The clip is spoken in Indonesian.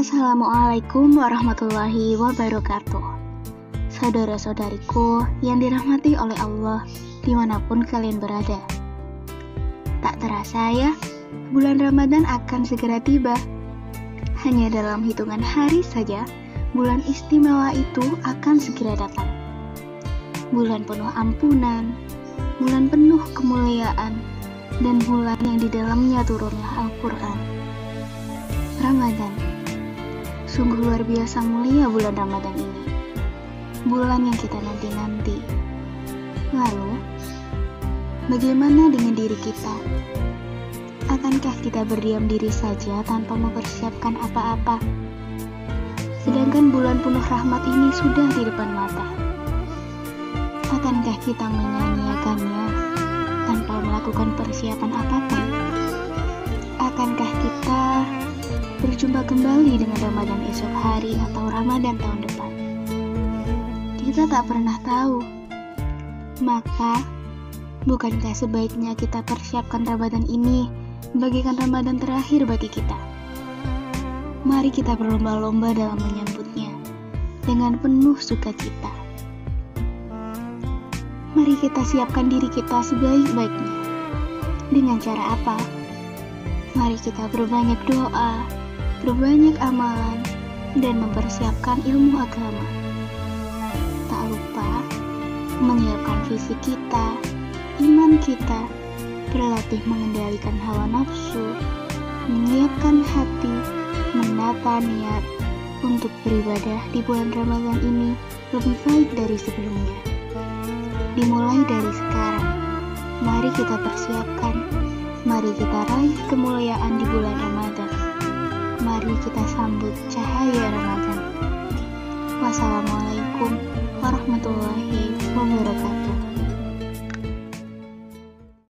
Assalamualaikum warahmatullahi wabarakatuh. Saudara-saudariku yang dirahmati oleh Allah di mana pun kalian berada. Tak terasa ya, bulan Ramadan akan segera tiba. Hanya dalam hitungan hari saja, bulan istimewa itu akan segera datang. Bulan penuh ampunan, bulan penuh kemuliaan, dan bulan yang di dalamnya turunlah Al-Quran. Ramadan Sungguh luar biasa mulia bulan Ramadan ini. Bulan yang kita nanti-nanti. Lalu, bagaimana dengan diri kita? Akankah kita berdiam diri saja tanpa mempersiapkan apa-apa? Sedangkan bulan penuh rahmat ini sudah di depan mata. Akankah kita menyanyiakannya tanpa melakukan persiapan apa pun? Berjumpa kembali dengan Ramadan esok hari atau Ramadan tahun depan. Kita tak pernah tahu. Maka, bukankah sebaiknya kita persiapkan Ramadan ini bagikan Ramadan terakhir bagi kita? Mari kita berlomba-lomba dalam menyambutnya dengan penuh sukacita. Mari kita siapkan diri kita sebaik-baiknya. Dengan cara apa? Mari kita berbanyak doa, berbanyak amalan, dan mempersiapkan ilmu agama. Tak lupa menyiapkan fisik kita, iman kita, berlatih mengendalikan hawa nafsu, menyiapkan hati, menata niat untuk beribadah di bulan Ramadan ini lebih baik dari sebelumnya. Dimulai dari sekarang, mari kita persiapkan, mari kita raih kemuliaan di bulan Ramadan mari kita sambut cahaya Ramadan. Wassalamualaikum.